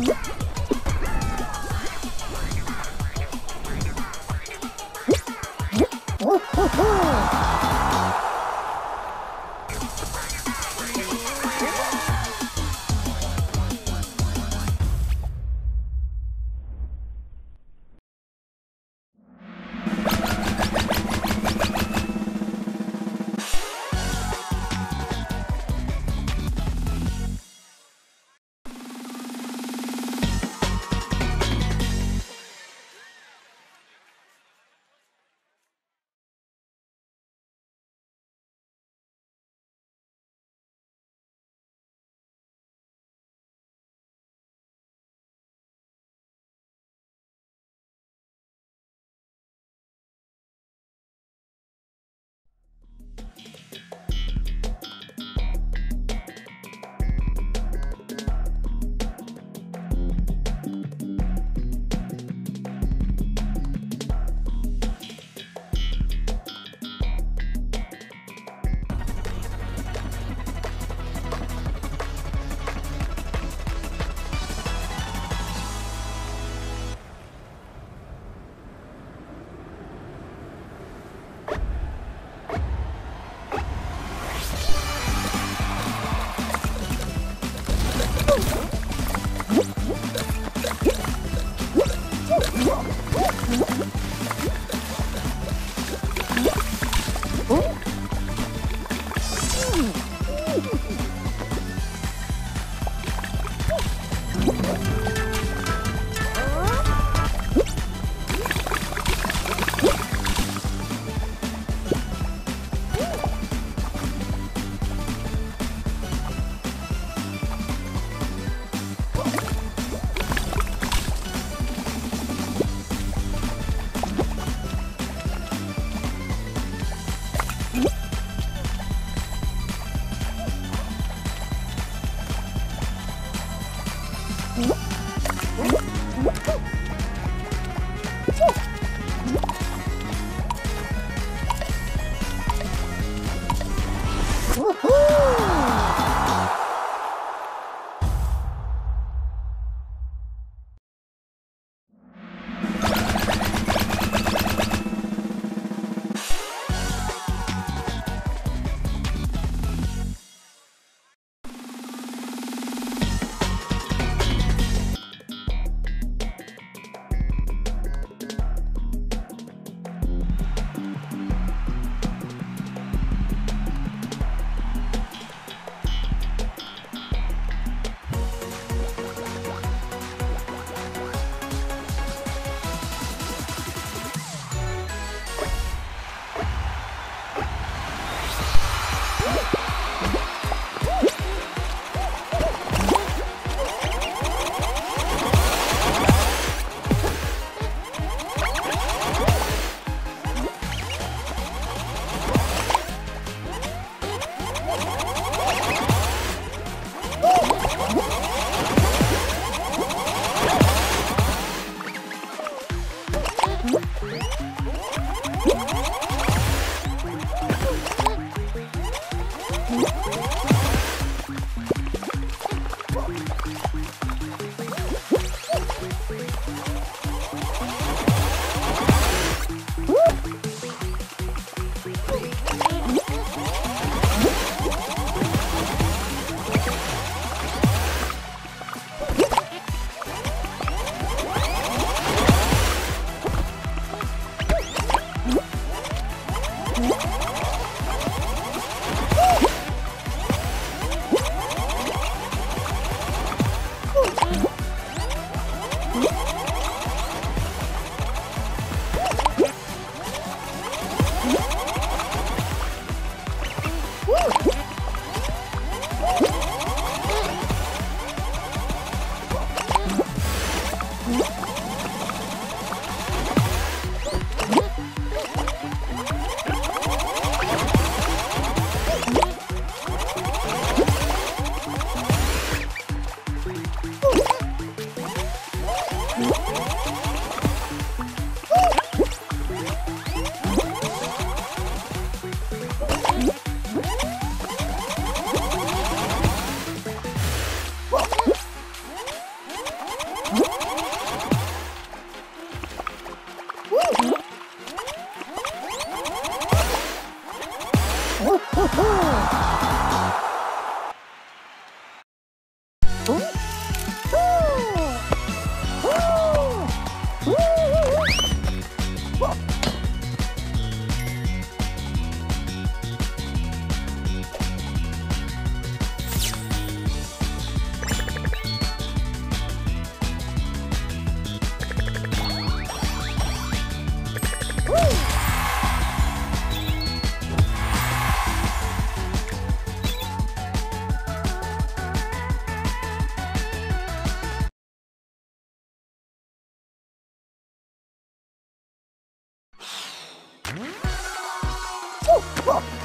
Mm-hmm. Oh! 응? Oh,